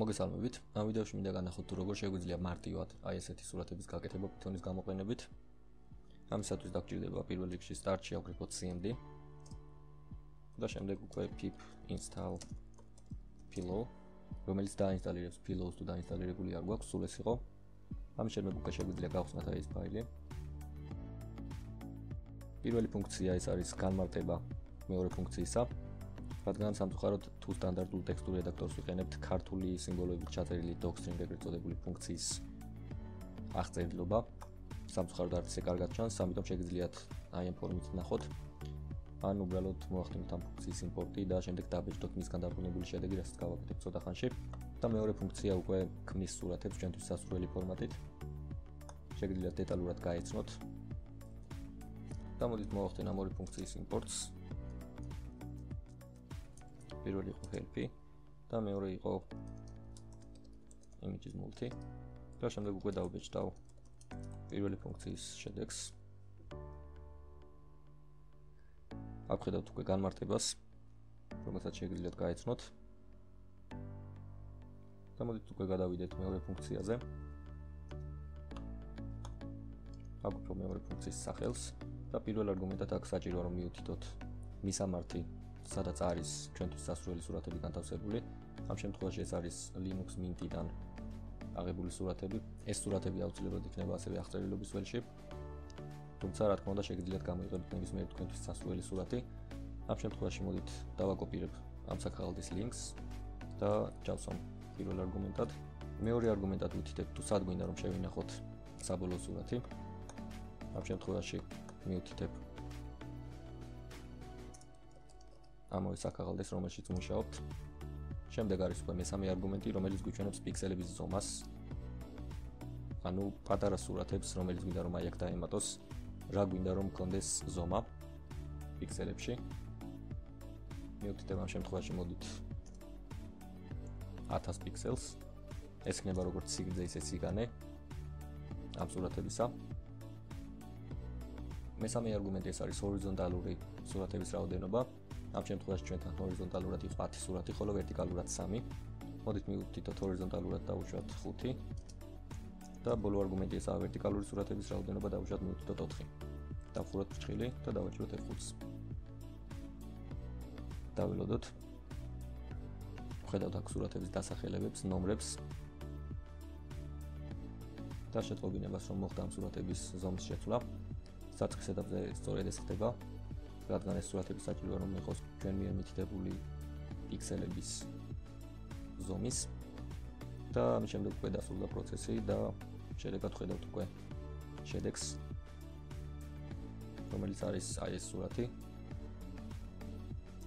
მოგესალმებით. ამ ვიდეოში მინდა განახოთ თუ როგორ შეგვიძლია მარტივად აი ესეთი სურათების გაკეთება Python-ის გამოყენებით. ამისათვის დაგჭირდება პირველ რიგში start-ში ავკრიფოთ cmd და შემდეგ უკვე pip install pillow, რომელიც დაინსტალირებს pillow-ს თუ დაინსტალირებული არ გვაქვს, სულ ეს იყო. ამის შემდეგ უკვე შეგვიძლია გავხსნათ აი ეს ფაილი. პირველი ფუნქცია ეს არის განმარტება მეორე ფუნქციისა. რადგან სამწუხაროდ თუ სტანდარტულ ტექსტურ რედაქტორს ვიყენებთ ქართული სიმბოლოებით ჩაწერილი docstring ეგრეთ წოდებული ფუნქციის აღწერილობა სამწუხაროდ არც ისე კარგად ჩანს, ამიტომ შეგიძლიათ აი ამ ფორმით ნახოთ. ან უბრალოდ მოახდინოთ ამ ფუნქციის იმპორტი და შემდეგ დაბეჭდოთ მისგან დაბრუნებული შედეგი, რასაც გავაკეთებ ცოტა ხანში. და მეორე ფუნქცია უკვე ქმნის სურათებს ჩვენთვის სასურველი ფორმატით. შეგიძლიათ დეტალურად გაეცნოთ. და მოდით მოახდინოთ ამ ორი ფუნქციის იმპორტს. პირველი იყო help-ი და მეორე იყო images multi. და შემდეგ უკვე დავბეჭდავ პირველი ფუნქციის შედეგს. აფხედავთ უკვე განმარტებას რომელსაც შეგიძლიათ გაეცნოთ. და მოდით უკვე გადავიდეთ მეორე ფუნქციაზე. აკეთებ მეორე ფუნქციის სახელს და პირველ არგუმენტად აქ საჭიროა რომ მიუთითოთ მისამართი სადაც არის ჩვენთვის სასურველი სურათები განთავსებული. ამ შემთხვევაში ეს არის Linux Mint-დან აღებული სურათები. ეს სურათები აუცილებლად იქნება ასევე აღწერილობის ველში. თუმცა რა თქმა უნდა შეგიძლიათ გამოიყენოთ ნებისმიერ თქვენთვის სასურველი სურათი. ამ შემთხვევაში მოდით დავაკოპირებ ამ საქაღალდის links და ჩავსვამ პირველ არგუმენტად. მეორე არგუმენტად უთითებ თუ სად გვინდა რომ შევინახოთ საბოლოო სურათი. ამ შემთხვევაში მიუთითებ ამავე საქაღალდეს, რომელშიც მუშაობთ. შემდეგ არის უკვე მესამე არგუმენტი, რომელიც გვიჩვენებს პიქსელების ზომას. ანუ პატარა სურათებს, რომელიც გვინდა რომ აი აქ დაემატოს, რა გვინდა რომ კონდეს ზომა პიქსელებში. მიუთითებ ამ შემთხვევაში მოდით 1000 პიქსელს. ეს იქნება როგორც სიგრძე ისე სიგანე ამ სურათებისა. მესამე არგუმენტი ეს არის ჰორიზონტალური სურათების რაოდენობა. ამ შემთხვევაში ჩვენთან ჰორიზონტალურად იყო 10 სურათი, ხოლო ვერტიკალურად 3. მოდით მივუთითოთ ჰორიზონტალურად დავუშვათ 5. და ბოლო არგუმენტი ესაა ვერტიკალური სურათების რაოდენობა დავუშვათ მივუთითოთ 4. დავხუროთ ფრჩხილი და დავაჭროთ F5-ს. დავილოდოთ. ხედავთ აქ სურათების დასახელებებს, ნომრებს. და შეტყობინებას რომ მოხდა ამ სურათების ზომის შეცვლა. საწყის ეტაპზე სწორედ ეს ხდება. რადგან ეს სურათები საჭიროა რომ იყოს ჩვენ მიერ მითითებული პიქსელების ზომის. და ამის შემდეგ უკვე დასრულდა პროცესი და შედეგად ხედავთ უკვე შედეგს რომელიც არის აი ეს სურათი.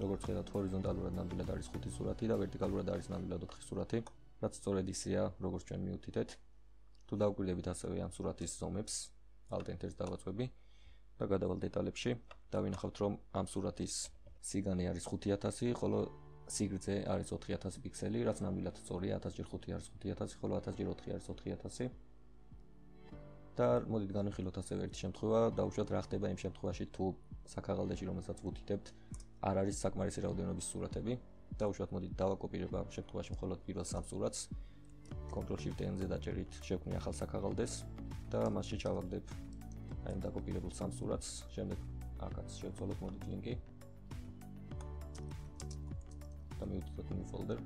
როგორც ხედავთ ჰორიზონტალურად ნამდვილად არის 5 სურათი და ვერტიკალურად არის ნამდვილად 4 სურათი რაც სწორედ ისეა როგორც ჩვენ მიუთითეთ. თუ დავკვირდებით ასევე ამ სურათის ზომებს alt enter-ს დავაწვევი და გადავალ დეტალებში. და ვინახავთ რომ ამ სურათის სიგანე არის 5000 ხოლო სიგრძე არის 4000 პიქსელი რაც ნამდვილად სწორია 1000 ჯერ 5 არის 5000 ხოლო 1000 ჯერ 4 არის 4000 და მოდით განვიხილოთ ასევე ერთი შემთხვევა. და უშუალოდ რა ხდება იმ შემთხვევაში თუ საქაღალდეში რომელსაც ვუთითებთ არ არის საკმარისი რაოდენობის სურათები. და უშუალოდ მოდით დავაკოპირებ ამ შემთხვევაში მხოლოდ პირველ სამ სურათს. Ctrl Shift N-ზე დაჭერით შევქმნი ახალ საქაღალდეს და მასში ჩავაგდებ აი ამ დაკოპირებულ სამ სურათს შემდეგ აქაც შევცვალოთ მოდით ლინკი და მივდოდეთ new folder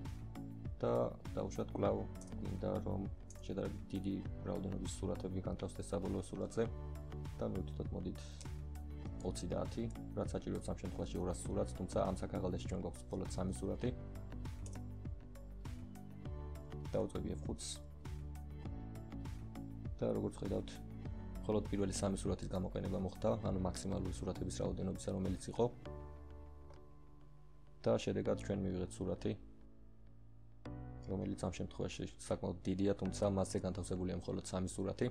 და დავუშვათ კვლავ გვინდა რომ შედარებით დიდი რაოდენობის სურათები განთავსდეს საბოლოო სურათზე და მივდოდეთ მოდით 20 და 10, რაც საჭიროა ამ შემთხვევაში 200 სურათს, თუმცა ამ საკაღალეში ჩვენ გვაქვს მხოლოდ 3 სურათი. დავუწევი F5-ს. და როგორც ხედავთ, მხოლოდ პირველი სამი სურათის გამოყენება მოხდა, ანუ მაქსიმალური სურათების რაოდენობისა, რომელიც იყო. და შედეგად ჩვენ მივიღეთ სურათი, რომელიც ამ შემთხვევაში საკმაოდ დიდია, თუმცა მასზე განთავსებულია მხოლოდ სამი სურათი.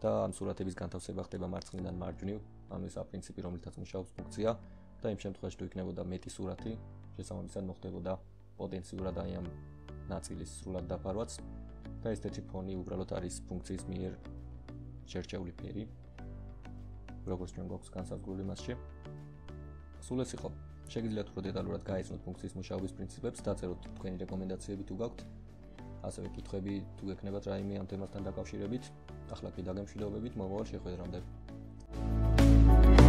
და ამ სურათების განთავსება ხდება მარცხნიდან მარჯვნივ, ანუ ეს აპრინციპი, რომელთაც მუშაობს ფუნქცია და იმ შემთხვევაში თუ იქნებოდა მეტი სურათი, შესაბამისად მოხდებოდა პოტენციურად აი ამ ნაწილის სრულად დაფარვაც. და ეს თეთრი ფონი უბრალოდ არის ფუნქციის მიერ შერჩეული ფერი როგორც ჩვენ გვაქვს განსაზღვრული მასში. სულ ეს იყო. შეგიძლიათ უფრო დეტალურად გაეცნოთ ფუნქციის მუშაობის პრინციპებს დაწეროთ თქვენი რეკომენდაციები თუ გაქვთ. ასევე კითხვები თუ გექნებათ რაიმე ამ თემასთან დაკავშირებით, ახლა კი დაგემშვიდობებით მომავალ შეხვედრამდე.